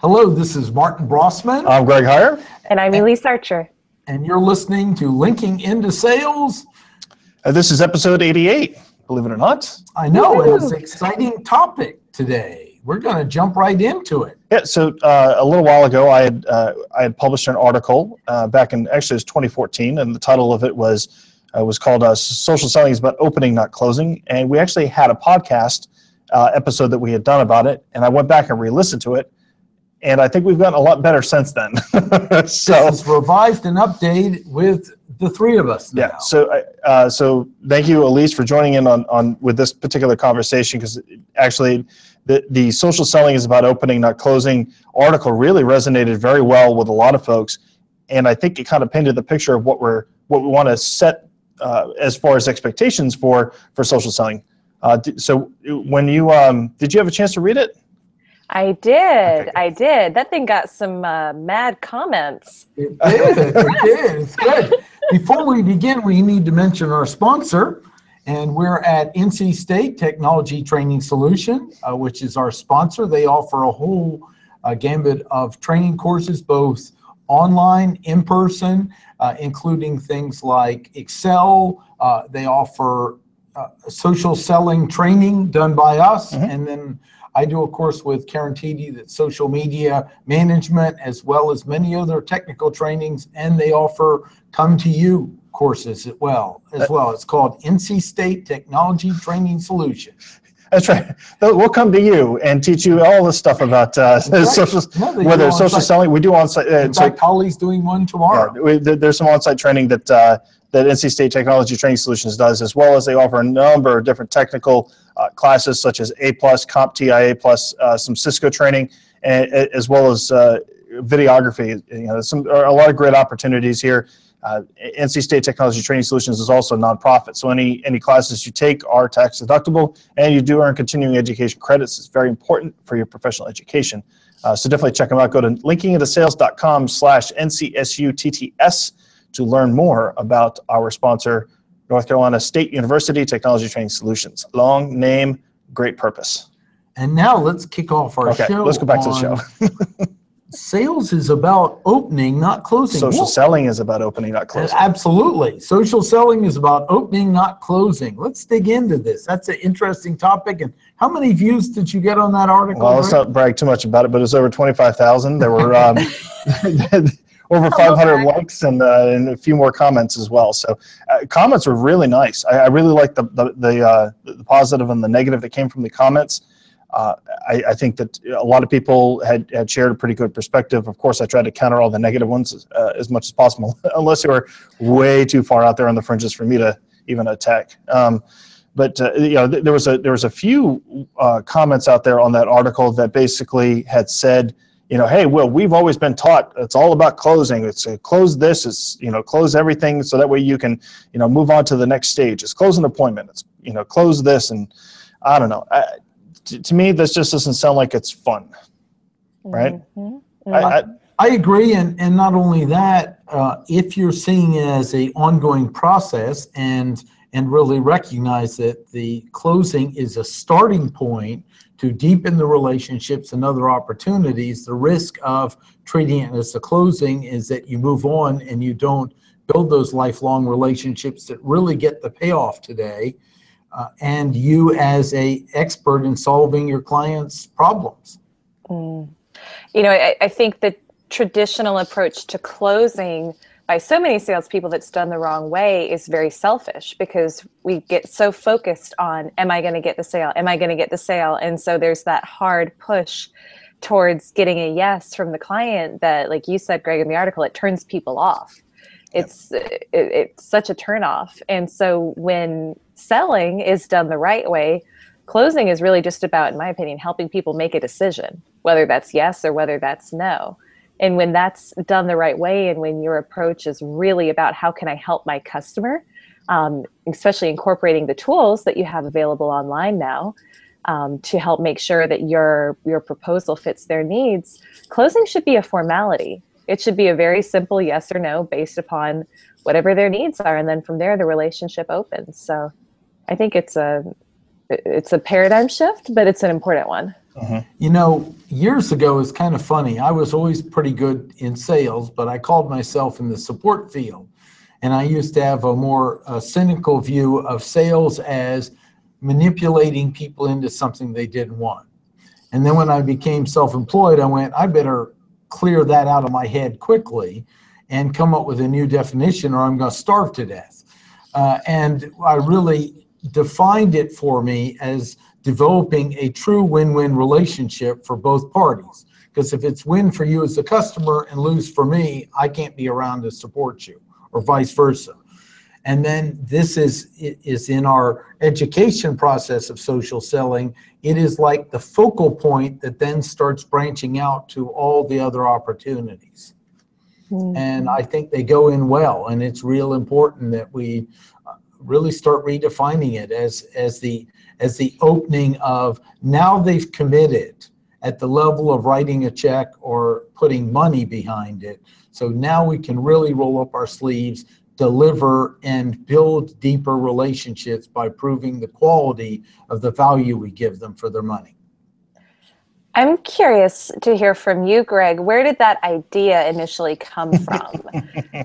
Hello, this is Martin Brossman, I'm Greg Hyer. And I'm Elise Archer. and you're listening to Linking into Sales. Uh, this is episode 88, believe it or not. I know Woo. it's an exciting topic today. We're going to jump right into it. Yeah, so uh, a little while ago, I had uh, I had published an article uh, back in actually it was 2014, and the title of it was uh, was called uh, "Social Selling is about opening, not closing." And we actually had a podcast uh, episode that we had done about it, and I went back and re-listened to it, and I think we've gotten a lot better since then. so is revised and updated with the three of us now. Yeah. So, uh, so thank you, Elise, for joining in on, on with this particular conversation because actually, the the social selling is about opening, not closing. Article really resonated very well with a lot of folks, and I think it kind of painted the picture of what we're what we want to set uh, as far as expectations for for social selling. Uh, so, when you um, did you have a chance to read it? I did. Okay. I did. That thing got some uh, mad comments. It did. It did. It's good. Before we begin, we need to mention our sponsor, and we're at NC State Technology Training Solution, uh, which is our sponsor. They offer a whole uh, gambit of training courses, both online, in person, uh, including things like Excel. Uh, they offer uh, social selling training done by us, Mhm. and then I do a course with Karen Teedy that's social media management, as well as many other technical trainings, and they offer come to you courses as well. As uh, well, it's called NC State Technology Training Solution. That's right. We'll come to you and teach you all the stuff about uh, right. social, No, whether it's social selling. We do on site. Uh, In so Holly's doing one tomorrow. Yeah, we, there- there's some on-site training that uh, that NC State Technology Training Solutions does, as well as they offer a number of different technical uh, classes such as A plus, CompTIA plus, uh, some Cisco training, and, as well as uh, videography. You know, some a lot of great opportunities here. Uh, NC State Technology Training Solutions is also a nonprofit, so any any classes you take are tax deductible, and you do earn continuing education credits. It's very important for your professional education. Uh, so definitely check them out. Go to linkingintosales.com slash NCSUTTS to learn more about our sponsor, North Carolina State University Technology Training Solutions. Long name, great purpose. And now let's kick off our Okay, show. let's go back to the show. Sales is about opening, not closing. Social What- selling is about opening, not closing. Absolutely. Social selling is about opening, not closing. Let's dig into this. That's an interesting topic. And how many views did you get on that article? Well, let's Greg? not brag too much about it, but it's over 25,000. There were um, over 500 likes and, uh, and a few more comments as well. So uh, comments were really nice. I, I really liked the, the, the, uh, the positive and the negative that came from the comments. Uh, I, I think that a lot of people had, had shared a pretty good perspective. Of course, I tried to counter all the negative ones uh, as much as possible, unless they were way too far out there on the fringes for me to even attack. Um, but uh, you know, th- there was a there was a few uh, comments out there on that article that basically had said, you know, hey, Will, we've always been taught it's all about closing. It's uh, close this, it's you know, close everything, so that way you can you know move on to the next stage. It's close an appointment. It's you know, close this, and I don't know. I, to, to me, this just doesn't sound like it's fun. Right. Mhm. I, I, I agree. And, and not only that, uh, if you're seeing it as a ongoing process and, and really recognize that the closing is a starting point to deepen the relationships and other opportunities, the risk of treating it as a closing is that you move on and you don't build those lifelong relationships that really get the payoff today. Uh, and you as a expert in solving your clients' problems. Mm. You know, I, I think the traditional approach to closing by so many salespeople that's done the wrong way is very selfish because we get so focused on, am I going to get the sale? Am I going to get the sale? And so there's that hard push towards getting a yes from the client that, like you said, Greg, in the article, it turns people off. It's it, it's such a turnoff. And so when selling is done the right way, closing is really just about, in my opinion, helping people make a decision, whether that's yes or whether that's no. And when that's done the right way, and when your approach is really about how can I help my customer, um, especially incorporating the tools that you have available online now um, to help make sure that your your proposal fits their needs, closing should be a formality. It should be a very simple yes or no based upon whatever their needs are, and then from there the relationship opens. So, I think it's a it's a paradigm shift, but it's an important one. Mhm. You know, years ago, it's kind of funny. I was always pretty good in sales, but I called myself in the support field. And I used to have a more uh, cynical view of sales as manipulating people into something they didn't want. And then when I became self employed, I went, I better clear that out of my head quickly and come up with a new definition or I'm going to starve to death. Uh, and I really defined it for me as developing a true win win relationship for both parties. Because if it's win for you as a customer and lose for me, I can't be around to support you, or vice versa. And then this is is in our education process of social selling. It is like the focal point that then starts branching out to all the other opportunities. And I think they go in well, and it's real important that we uh, really start redefining it as as the as the opening of now they've committed at the level of writing a check or putting money behind it. So now we can really roll up our sleeves, deliver, and build deeper relationships by proving the quality of the value we give them for their money. I'm curious to hear from you, Greg. Where did that idea initially come from?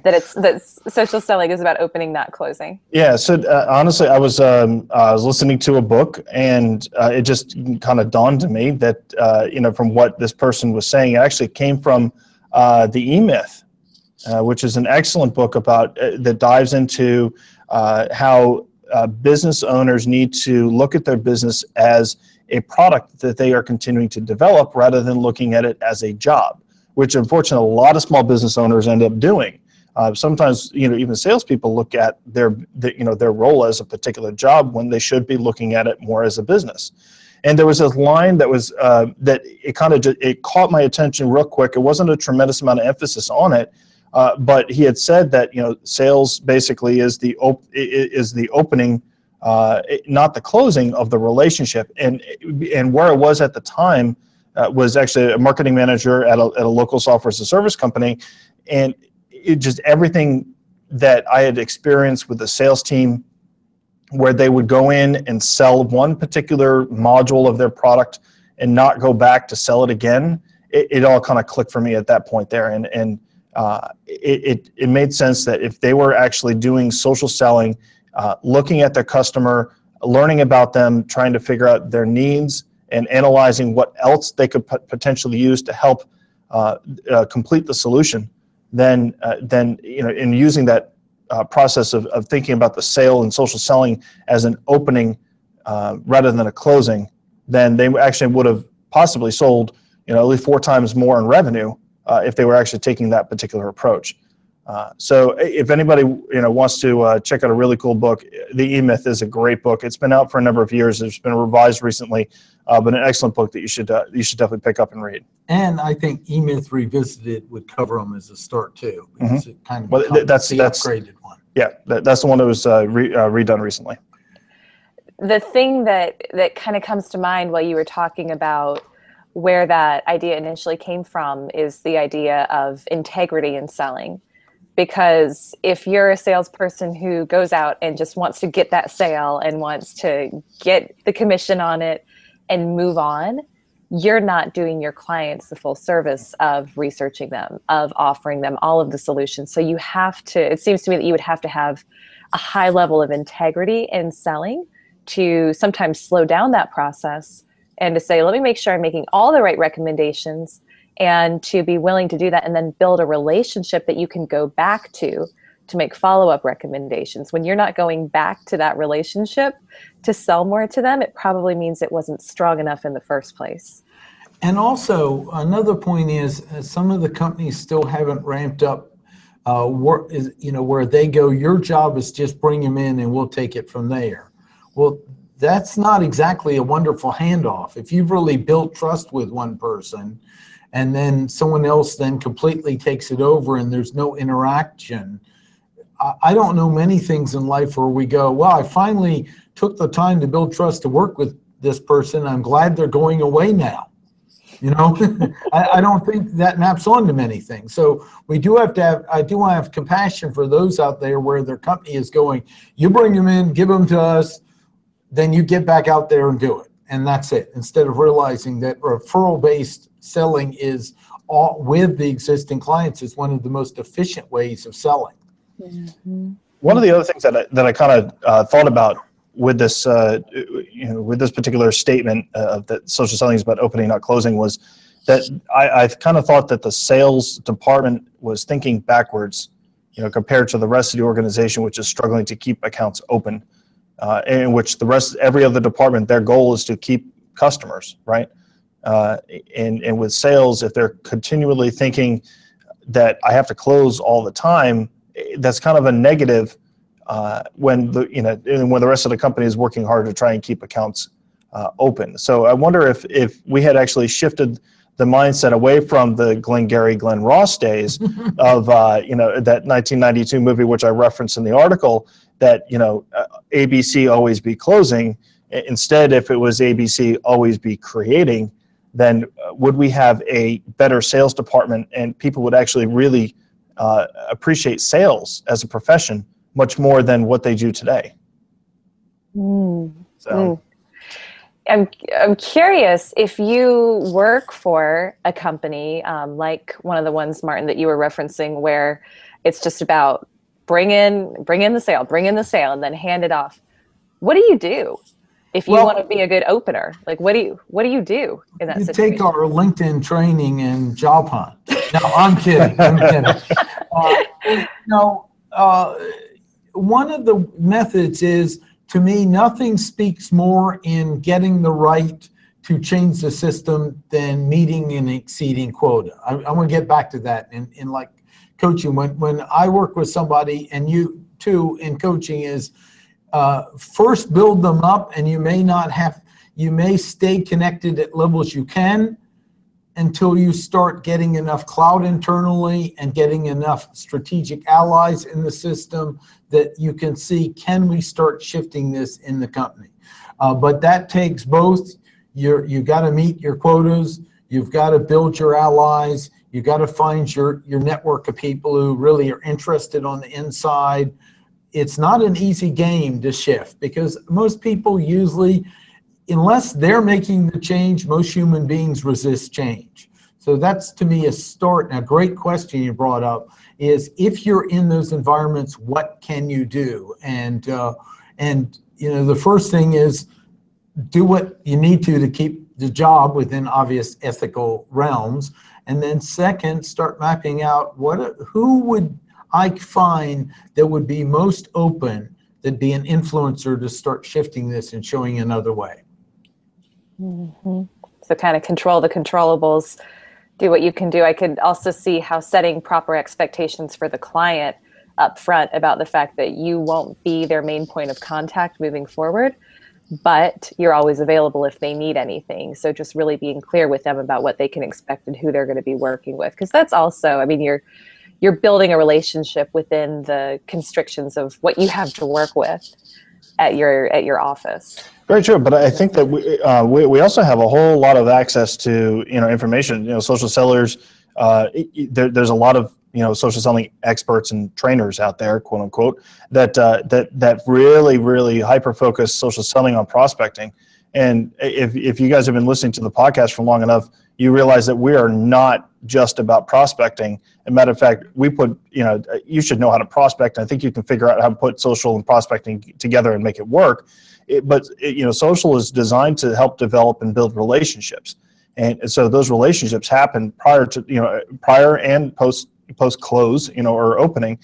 that it's that social selling is about opening, not closing. Yeah. So uh, honestly, I was um, I was listening to a book, and uh, it just kind of dawned to me that uh, you know from what this person was saying, it actually came from uh, the E Myth, which is an excellent book about uh, that dives into how business owners need to look at their business as a product that they are continuing to develop rather than looking at it as a job, which unfortunately a lot of small business owners end up doing. Uh, sometimes, you know, even salespeople look at their, the, you know, their role as a particular job when they should be looking at it more as a business. And there was this line that was uh, that it kind of it caught my attention real quick. It wasn't a tremendous amount of emphasis on it, uh, but he had said that you know sales basically is the is the opening uh, not the closing of the relationship. And and where I was at the time uh, was actually a marketing manager at a, at a local software as a service company, and it just everything that I had experienced with the sales team, where they would go in and sell one particular module of their product and not go back to sell it again. It, it all kind of clicked for me at that point there, and and uh, it, it, it made sense that if they were actually doing social selling uh, looking at their customer, learning about them, trying to figure out their needs, and analyzing what else they could potentially use to help uh, uh, complete the solution. Then, uh, then you know, in using that process of, of thinking about the sale and social selling as an opening rather than a closing, then they actually would have possibly sold, you know, at least four times more in revenue if they were actually taking that particular approach. Uh, so if anybody you know wants to uh, check out a really cool book, The E Myth is a great book. It's been out for a number of years. It's been revised recently, uh, but an excellent book that you should uh, you should definitely pick up and read. And I think E Myth Revisited would cover them as a start too, because mm-hmm. it kind of well, that's the that's upgraded one. Yeah, that, that's the one that was uh, re, redone recently. The thing that that kind of comes to mind while you were talking about where that idea initially came from is the idea of integrity in selling. Because if you're a salesperson who goes out and just wants to get that sale and wants to get the commission on it and move on you're not doing your clients the full service of researching them of offering them all of the solutions. So you have to it seems to me that you would have to have a high level of integrity in selling to sometimes slow down that process and to say let me make sure i'm making all the right recommendations and to be willing to do that and then build a relationship that you can go back to to make follow-up recommendations. When you're not going back to that relationship to sell more to them it probably means it wasn't strong enough in the first place. And also another point is uh, some of the companies still haven't ramped up uh, where, is, you know where they go your job is just bring them in and we'll take it from there. Well that's not exactly a wonderful handoff if you've really built trust with one person and then someone else then completely takes it over and there's no interaction. I don't know many things in life where we go, well, I finally took the time to build trust to work with this person. I'm glad they're going away now. You know, I, I, don't think that maps onto many things. So we do have to have, I do want to have compassion for those out there where their company is going, you bring them in, give them to us, then you get back out there and do it and that's it. Instead of realizing that referral-based selling is all, with the existing clients is one of the most efficient ways of selling. One of the other things that I, that I kind of uh, thought about with this, uh, you know, with this particular statement uh, that social selling is about opening, not closing, was that I, I kind of thought that the sales department was thinking backwards, you know, compared to the rest of the organization, which is struggling to keep accounts open, uh, in which the rest, every other department, their goal is to keep customers, right? Uh, and and with sales, if they're continually thinking that I have to close all the time, that's kind of a negative uh, when the you know when the rest of the company is working hard to try and keep accounts uh, open. So I wonder if if we had actually shifted the mindset away from the Glengarry Glen Ross days of uh, you know that 1992 movie which I referenced in the article that you know uh, ABC always be closing. Instead, if it was ABC always be creating, then uh, would we have a better sales department and people would actually really uh, appreciate sales as a profession much more than what they do today. Mm. So Mm. I'm I'm curious if you work for a company um, like one of the ones Martin that you were referencing, where it's just about bring in bring in the sale, bring in the sale, and then hand it off. What do you do if you Well- want to be a good opener? Like what do you what do you do in that You situation? take our LinkedIn training and job hunt. No, I'm kidding. I'm kidding. Uh, no, uh, one of the methods is to me, nothing speaks more in getting the right to change the system than meeting and exceeding quota. I, I want to get back to that in, in like coaching. When, when I work with somebody and you too in coaching is uh, first build them up and you may not have, you may stay connected at levels you can until you start getting enough cloud internally and getting enough strategic allies in the system that you can see can we start shifting this in the company? Uh, but that takes both. You're you got to meet your quotas. You've got to build your allies you got to find your your network of people who really are interested on the inside it's not an easy game to shift because most people usually unless they're making the change, most human beings resist change. So that's to me a start. And a great question you brought up is if you're in those environments, what can you do? And uh, and you know the first thing is do what you need to to keep the job within obvious ethical realms. And then second, start mapping out what who would I find that would be most open that'd be an influencer to start shifting this and showing another way. Mhm. So kind of control the controllables, do what you can do. I could also see how setting proper expectations for the client up front about the fact that you won't be their main point of contact moving forward, but you're always available if they need anything. So just really being clear with them about what they can expect and who they're going to be working with because that's also, I mean, you're you're building a relationship within the constrictions of what you have to work with at your at your office. Very true, but I think that we, uh, we we also have a whole lot of access to you know information. You know, social sellers. Uh, there, there's a lot of you know social selling experts and trainers out there, quote unquote, that uh, that that really really hyper focus social selling on prospecting. And if if you guys have been listening to the podcast for long enough, you realize that we are not just about prospecting. As a matter of fact, we put you know you should know how to prospect. I think you can figure out how to put social and prospecting together and make it work it, but it, you know social is designed to help develop and build relationships and, and so those relationships happen prior to you know prior and post post close you know or opening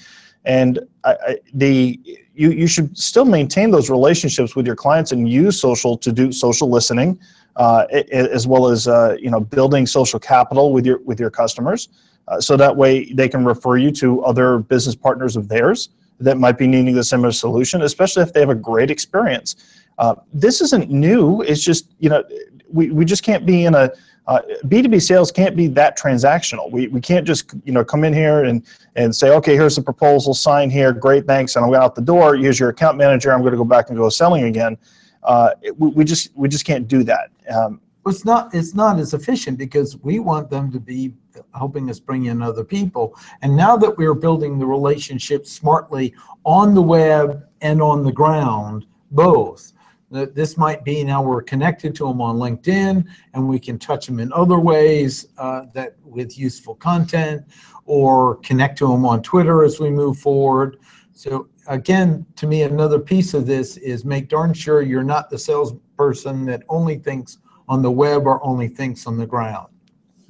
and I, I, the you you should still maintain those relationships with your clients and use social to do social listening uh, as well as uh, you know building social capital with your with your customers uh, so that way they can refer you to other business partners of theirs that might be needing the similar solution, especially if they have a great experience. Uh, this isn't new. It's just, you know, we, we just can't be in a, uh, B2B sales can't be that transactional. We, we can't just, you know, come in here and, and say, okay, here's the proposal, sign here, great, thanks, and I'm out the door. use your account manager. I'm going to go back and go selling again. Uh, we, we just we just can't do that. Um, It's not, it's not as efficient because we want them to be helping us bring in other people. And now that we're building the relationship smartly on the web and on the ground, both, This might be now we're connected to them on LinkedIn and we can touch them in other ways uh, that with useful content or connect to them on Twitter as we move forward. So again, to me, another piece of this is make darn sure you're not the salesperson that only thinks on the web or only thinks on the ground.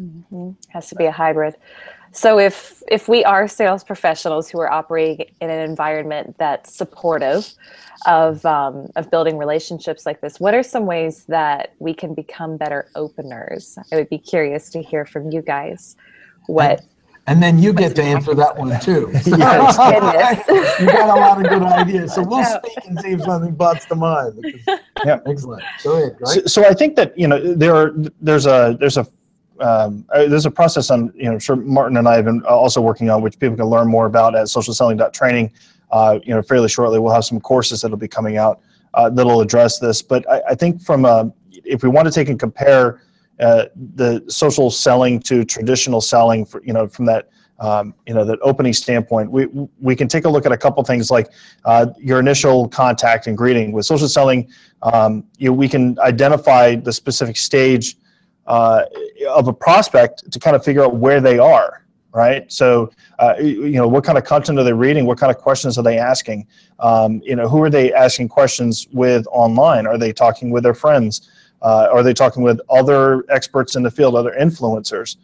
Mhm. Has to be a hybrid. So if if we are sales professionals who are operating in an environment that's supportive of um, of building relationships like this, what are some ways that we can become better openers? I would be curious to hear from you guys. What? And then you get to answer that one too. Yes. Oh. You got a lot of good ideas, so we'll speak and see if something pops to mind. Yeah. Excellent. Go ahead, So, so I think that you know there are there's a there's a um, uh, there's a process on you know sure Martin and I have been also working on which people can learn more about at socialselling.training. Uh, you know, fairly shortly we'll have some courses that'll be coming out uh, that'll address this. But I, I think from a, if we want to take and compare uh, the social selling to traditional selling, for you know, from that um, you know that opening standpoint, we we can take a look at a couple things like uh, your initial contact and greeting with social selling um, you know, we can identify the specific stage uh, of a prospect to kind of figure out where they are right? So uh, you know what kind of content are they reading? What kind of questions are they asking? Um, you know who are they asking questions with online? Are they talking with their friends? Uh, are they talking with other experts in the field other influencers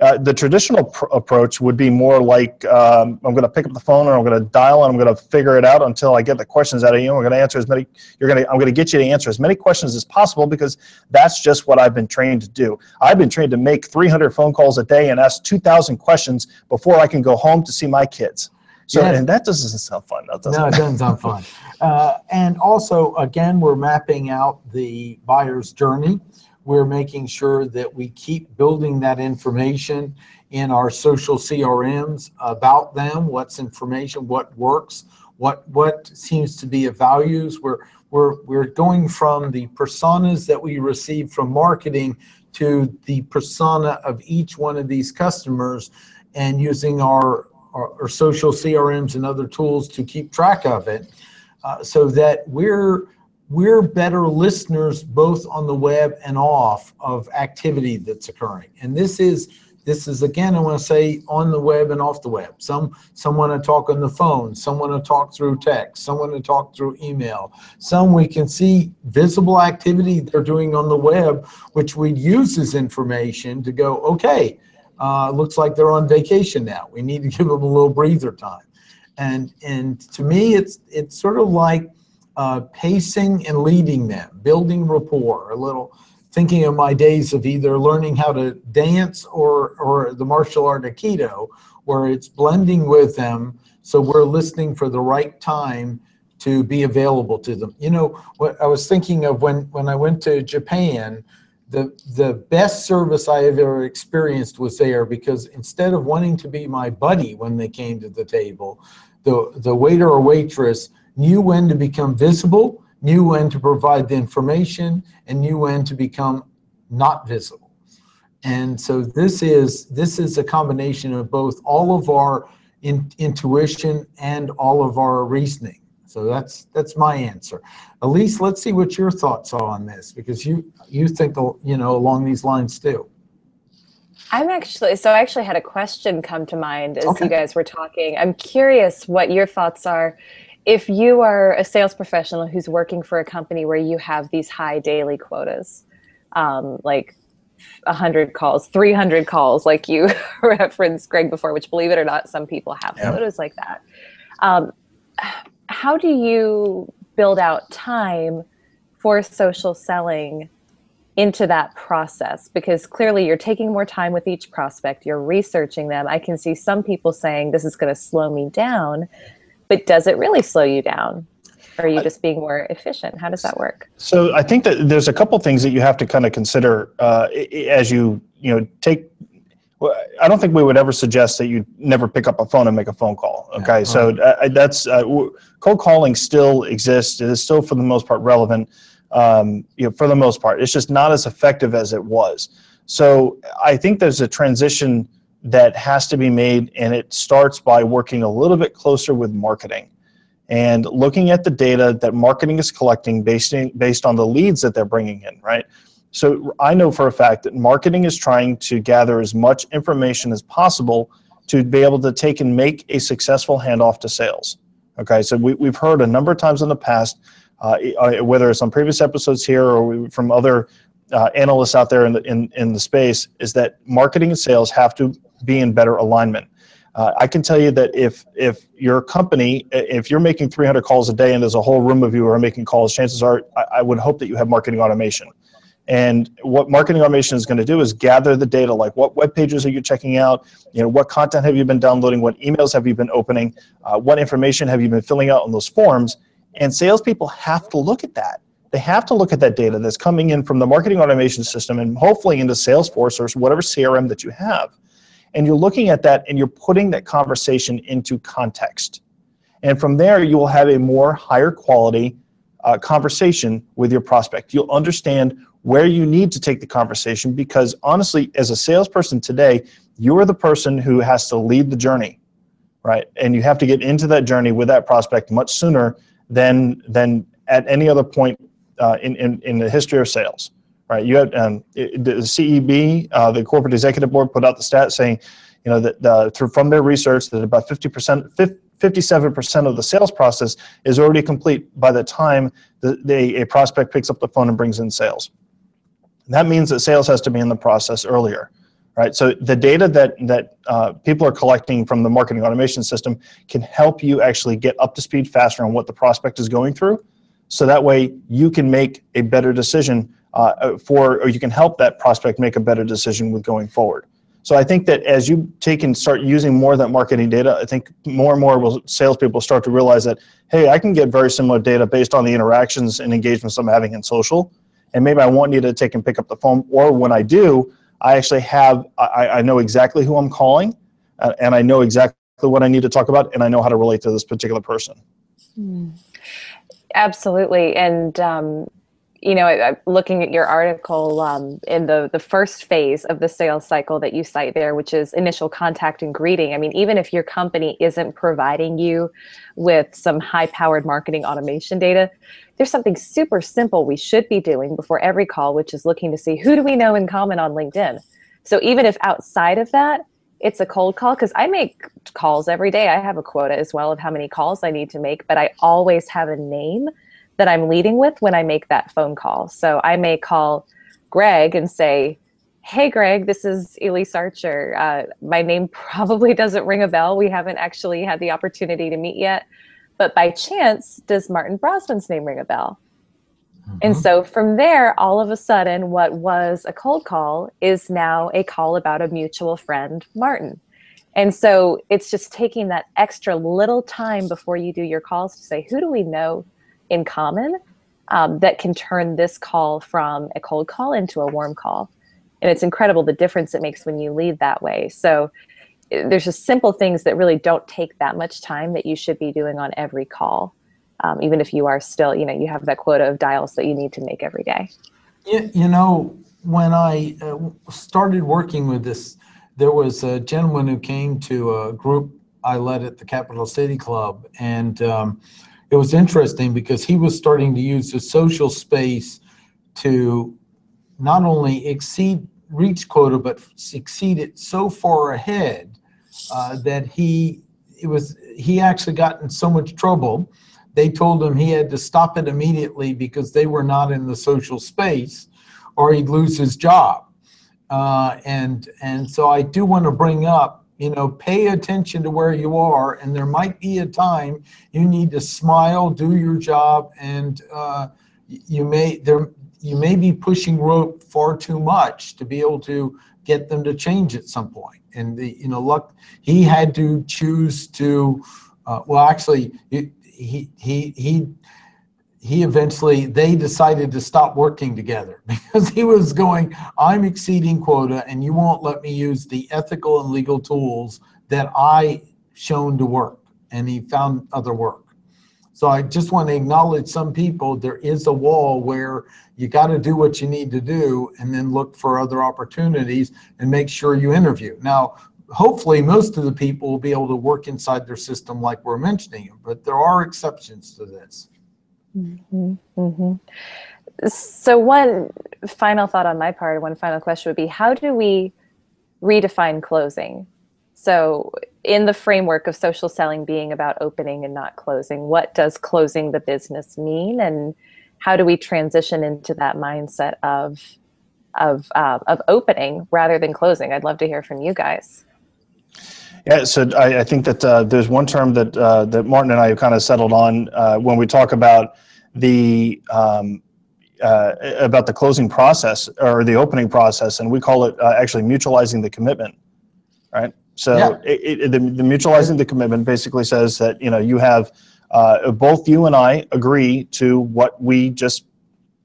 uh, the traditional pr- approach would be more like um, I'm going to pick up the phone and I'm going to dial and I'm going to figure it out until I get the questions out of you. I'm going to answer as many. You're going to. I'm going to get you to answer as many questions as possible because that's just what I've been trained to do. I've been trained to make 300 phone calls a day and ask 2,000 questions before I can go home to see my kids. So Yes. and that doesn't sound fun. That doesn't. No, it doesn't sound fun. Uh, and also, again, we're mapping out the buyer's journey. We're making sure that we keep building that information in our social CRMs about them, what's information, what works, what what seems to be of values. We're we're we're going from the personas that we receive from marketing to the persona of each one of these customers and using our our, our social CRMs and other tools to keep track of it uh, so that we're we're better listeners both on the web and off of activity that's occurring. And this is this is again i want to say on the web and off the web. Some some want to talk on the phone some want to talk through text some want to talk through email. Some we can see visible activity they're doing on the web which we'd use as information to go okay uh, looks like they're on vacation now. We need to give them a little breather time. And and to me it's it's sort of like uh, pacing and leading them building rapport a little thinking of my days of either learning how to dance or or the martial art aikido where it's blending with them so we're listening for the right time to be available to them. You know what i was thinking of when when i went to japan the the best service I have ever experienced was there because instead of wanting to be my buddy when they came to the table, the the waiter or waitress knew when to become visible, knew when to provide the information, and knew when to become not visible. And so this is this is a combination of both all of our in, intuition and all of our reasoning. So that's that's my answer. Elise, let's see what your thoughts are on this because you you think you know along these lines too. I'm actually so I actually had a question come to mind as Okay. you guys were talking. I'm curious what your thoughts are if you are a sales professional who's working for a company where you have these high daily quotas, um, like 100 calls, 300 calls, like you referenced, Greg, before, which believe it or not, some people have Yeah. quotas like that. Um, how do you build out time for social selling into that process because clearly you're taking more time with each prospect you're researching them i can see some people saying this is going to slow me down but does it really slow you down or are you just being more efficient how does that work So I think that there's a couple things that you have to kind of consider uh, i- i- as you you know take. Well, I don't think we would ever suggest that you never pick up a phone and make a phone call. Okay, Yeah, so uh, I- that's uh, cold calling still exists. It is still for the most part relevant. Um, you know, for the most part, it's just not as effective as it was. So I think there's a transition that has to be made, and it starts by working a little bit closer with marketing and looking at the data that marketing is collecting based, in, based on the leads that they're bringing in, right? So I know for a fact that marketing is trying to gather as much information as possible to be able to take and make a successful handoff to sales. Okay, so we, we've heard a number of times in the past, uh, uh whether it's on previous episodes here or from other uh, analysts out there in the, in, in the space, is that marketing and sales have to be in better alignment. Uh, I can tell you that if if your company, if you're making 300 calls a day and there's a whole room of you who are making calls, chances are I, I would hope that you have marketing automation. And what marketing automation is going to do is gather the data, like what web pages are you checking out, you know, what content have you been downloading, what emails have you been opening, uh, what information have you been filling out on those forms, and salespeople have to look at that. They have to look at that data that's coming in from the marketing automation system and hopefully into Salesforce or whatever CRM that you have. And you're looking at that and you're putting that conversation into context. And from there, you will have a more higher quality uh, conversation with your prospect. You'll understand where you need to take the conversation because honestly, as a salesperson today, you are the person who has to lead the journey, right? And you have to get into that journey with that prospect much sooner than than at any other point uh, in, in in the history of sales, right? You had um, the CEB, uh, the Corporate Executive Board, put out the stat saying, you know, that uh, through from their research that about 50 percent, 57% of the sales process is already complete by the time the, a prospect picks up the phone and brings in sales. That means that sales has to be in the process earlier, right? So the data that that uh, people are collecting from the marketing automation system can help you actually get up to speed faster on what the prospect is going through. So that way you can make a better decision uh, for, or you can help that prospect make a better decision with going forward. So I think that as you take and start using more of that marketing data, I think more and more will salespeople start to realize that, hey, I can get very similar data based on the interactions and engagements I'm having in social and maybe I won't need to take and pick up the phone. Or when I do, I actually have, I, I know exactly who I'm calling uh, and I know exactly what I need to talk about and I know how to relate to this particular person. Mm. Absolutely. And, um, you know, looking at your article um, in the, the first phase of the sales cycle that you cite there, which is initial contact and greeting. I mean, even if your company isn't providing you with some high powered marketing automation data, there's something super simple we should be doing before every call, which is looking to see who do we know in common on LinkedIn. So even if outside of that, it's a cold call because I make calls every day. I have a quota as well of how many calls I need to make, but I always have a name that I'm leading with when I make that phone call. So I may call Greg and say, Hey, Greg, this is Elise Archer. Uh, my name probably doesn't ring a bell. We haven't actually had the opportunity to meet yet. But by chance, does Martin Brossman's name ring a bell? Mm-hmm. And so from there, all of a sudden, what was a cold call is now a call about a mutual friend, Martin. And so it's just taking that extra little time before you do your calls to say, who do we know in common um, that can turn this call from a cold call into a warm call? And it's incredible the difference it makes when you lead that way. So there's just simple things that really don't take that much time that you should be doing on every call um, even if you are still you know you have that quota of dials that you need to make every day you, you know when i uh, started working with this there was a gentleman who came to a group i led at the capital city club and um, it was interesting because he was starting to use the social space to not only exceed reach quota but exceed it so far ahead uh, that he it was he actually got in so much trouble. They told him he had to stop it immediately because they were not in the social space, or he'd lose his job. Uh, and and so I do want to bring up, you know, pay attention to where you are, and there might be a time you need to smile, do your job, and uh, you may there you may be pushing rope far too much to be able to get them to change at some point. and the you know luck he had to choose to uh, well actually he he he he eventually they decided to stop working together because he was going i'm exceeding quota and you won't let me use the ethical and legal tools that i shown to work and he found other work so I just want to acknowledge some people. There is a wall where you got to do what you need to do and then look for other opportunities and make sure you interview. Now, hopefully most of the people will be able to work inside their system like we're mentioning, but there are exceptions to this. Mhm, mhm. So, one final thought on my part, one final question would be how do we redefine closing? So, in the framework of social selling being about opening and not closing, what does closing the business mean? And how do we transition into that mindset of, of, uh, of opening rather than closing? I'd love to hear from you guys. Yeah, so I, I think that uh, there's one term that uh, that Martin and I have kind of settled on uh, when we talk about the um, uh, about the closing process or the opening process, and we call it uh, actually mutualizing the commitment, right? So Yeah. it, it, the, the mutualizing the commitment basically says that you know you have uh, both you and I agree to what we just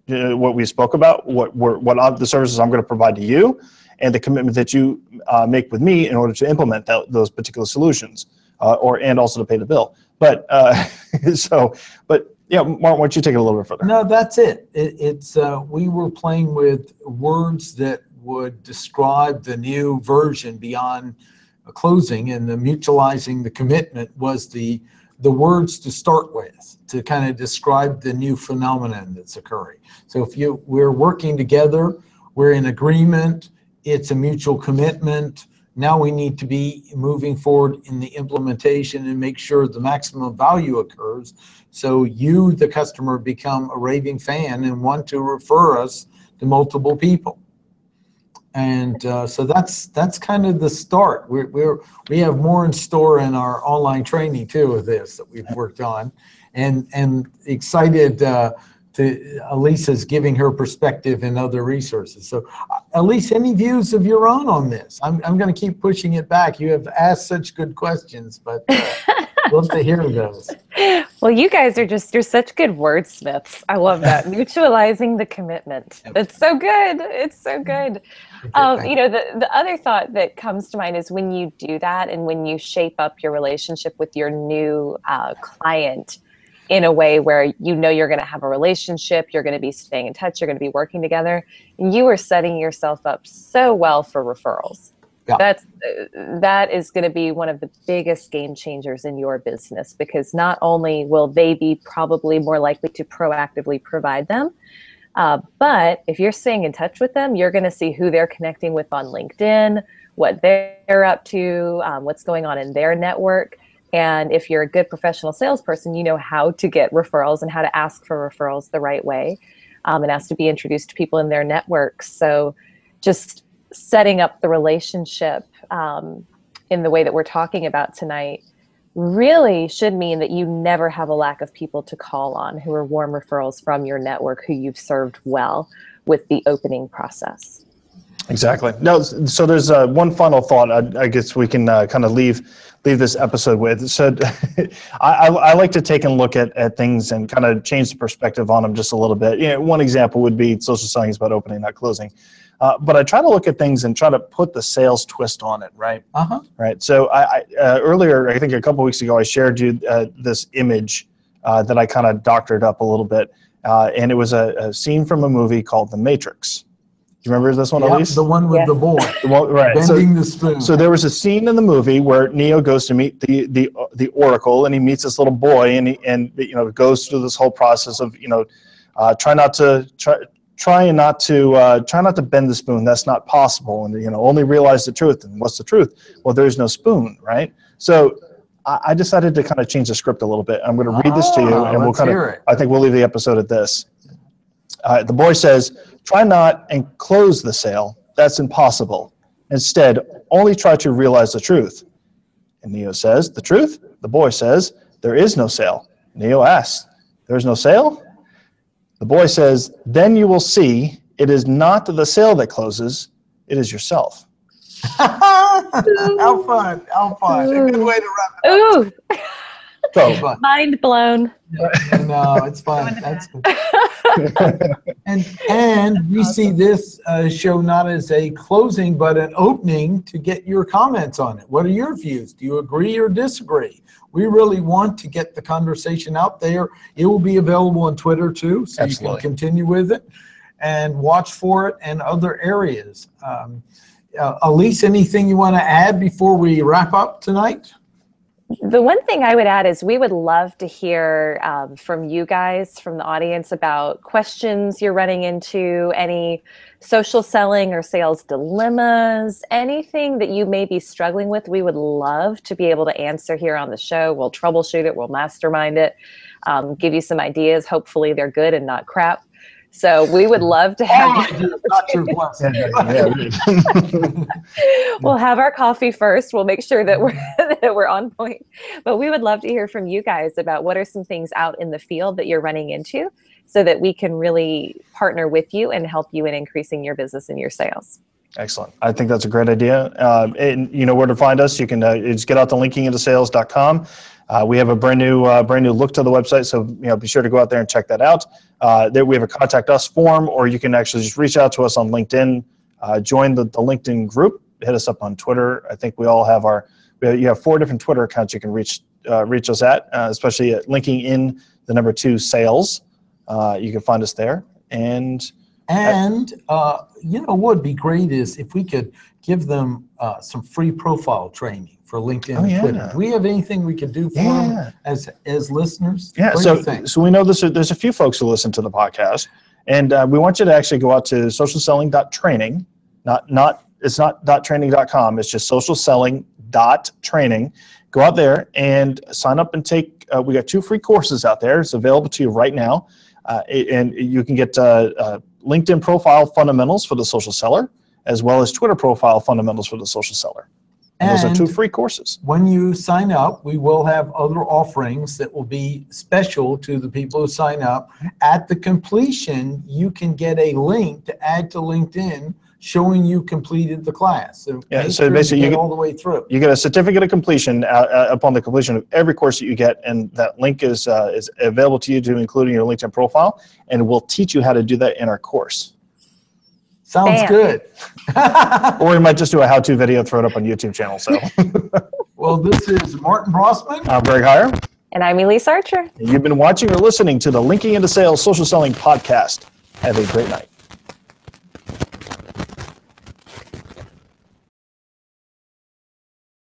uh, what we spoke about, what we're, what the services I'm going to provide to you, and the commitment that you uh, make with me in order to implement that, those particular solutions, uh, or and also to pay the bill. But uh, so, but yeah, Martin, why don't you take it a little bit further? No, that's it. it it's uh, we were playing with words that would describe the new version beyond a closing, and the mutualizing the commitment was the the words to start with to kind of describe the new phenomenon that's occurring. So if you we're working together, we're in agreement, it's a mutual commitment. Now we need to be moving forward in the implementation and make sure the maximum value occurs. So you, the customer, become a raving fan and want to refer us to multiple people. And uh, so that's that's kind of the start. We're, we're we have more in store in our online training too of this that we've worked on, and and excited uh, to Elise's giving her perspective and other resources. So, uh, Elise, any views of your own on this? I'm I'm going to keep pushing it back. You have asked such good questions, but uh, love to hear those. Well, you guys are just, you're such good wordsmiths. I love that. Mutualizing the commitment. It's so good. It's so good. Okay, Um, you know, the, the other thought that comes to mind is when you do that and when you shape up your relationship with your new uh, client in a way where you know you're going to have a relationship, you're going to be staying in touch, you're going to be working together, And you are setting yourself up so well for referrals. Yeah. That's uh, that is going to be one of the biggest game changers in your business because not only will they be probably more likely to proactively provide them, uh, but if you're staying in touch with them, you're going to see who they're connecting with on LinkedIn, what they're up to, um, what's going on in their network. And if you're a good professional salesperson, you know how to get referrals and how to ask for referrals the right way um, and ask to be introduced to people in their networks. So just setting up the relationship um, in the way that we're talking about tonight really should mean that you never have a lack of people to call on who are warm referrals from your network who you've served well with the opening process. Exactly. No, so there's uh, one final thought. I, I guess we can uh, kind of leave leave this episode with. So I, I, I like to take and look at, at things and kind of change the perspective on them just a little bit. You know, one example would be social selling is about opening, not closing. Uh, but I try to look at things and try to put the sales twist on it, right? Uh huh. Right. So I, I uh, earlier, I think a couple weeks ago, I shared you uh, this image uh, that I kind of doctored up a little bit, uh, and it was a, a scene from a movie called The Matrix. Do you remember this one, Elise? the one with Yeah. the boy The one- right. So, bending the spoon. so there was a scene in the movie where Neo goes to meet the the the Oracle, and he meets this little boy, and he, and you know goes through this whole process of you know uh, try not to try try and not to uh, try not to bend the spoon. That's not possible, and you know only realize the truth. And what's the truth? Well, there's no spoon, right? So I, I decided to kind of change the script a little bit. I'm going to read this to you, Ah, and we'll kind of. I think we'll leave the episode at this. Uh, the boy says, Try not and close the sale. That's impossible. Instead, only try to realize the truth. And Neo says, The truth? The boy says, There is no sale. Neo asks, There is no sale? The boy says, Then you will see it is not the sale that closes, it is yourself. how fun! How fun! A good way to wrap it Ooh, up. So, Fun. mind blown. No, it's fun. That's good. And and we see this uh, show not as a closing, but an opening to get your comments on it. What are your views? Do you agree or disagree? We really want to get the conversation out there. It will be available on Twitter too, so Absolutely. you can continue with it and watch for it in other areas. Um, uh, Elise, anything you want to add before we wrap up tonight? The one thing I would add is we would love to hear um, from you guys, from the audience, about questions you're running into, any social selling or sales dilemmas, anything that you may be struggling with. We would love to be able to answer here on the show. We'll troubleshoot it, we'll mastermind it, um, give you some ideas. Hopefully, they're good and not crap. So we would love to have. Not we'll have our coffee first. We'll make sure that we're that we're on point. But we would love to hear from you guys about what are some things out in the field that you're running into, so that we can really partner with you and help you in increasing your business and your sales. Excellent. I think that's a great idea. Um, and you know where to find us. You can uh, just get out the linking to linkingintosales.com. Uh, we have a brand new uh, brand new look to the website, so you know be sure to go out there and check that out. Uh, there we have a contact us form, or you can actually just reach out to us on LinkedIn. Uh, join the, the LinkedIn group. Hit us up on Twitter. I think we all have our. Have, you have four different Twitter accounts you can reach uh, reach us at, uh, especially at linking in the number two sales. you can find us there, and And, uh, you know, what would be great is if we could give them uh, some free profile training for LinkedIn Oh, yeah. Twitter. Do we have anything we could do for them as, as listeners? Yeah, What so so we know this. There's a few folks who listen to the podcast, and uh, we want you to actually go out to socialselling.training. Not not it's not dot .training.com. It's just socialselling.training. Go out there and sign up and take. Uh, we got two free courses out there. It's available to you right now, uh, and you can get uh, uh, LinkedIn profile fundamentals for the social seller, as well as Twitter profile fundamentals for the social seller. And those are two free courses. when you sign up, we will have other offerings that will be special to the people who sign up. At the completion, you can get a link to add to LinkedIn showing you completed the class. So Yeah, so basically you get get- all the way through. you get a certificate of completion uh, uh, upon the completion of every course that you get, and that link is uh, is available to you to include in your LinkedIn profile, and we'll teach you how to do that in our course. Sounds Bam. good. Or we might just do a how-to video, throw it up on YouTube channel. So Well, this is Martin Brossman. I'm Greg Hyer. And I'm Elise Archer. You've been watching or listening to the Linking into Sales Social Selling podcast. Have a great night.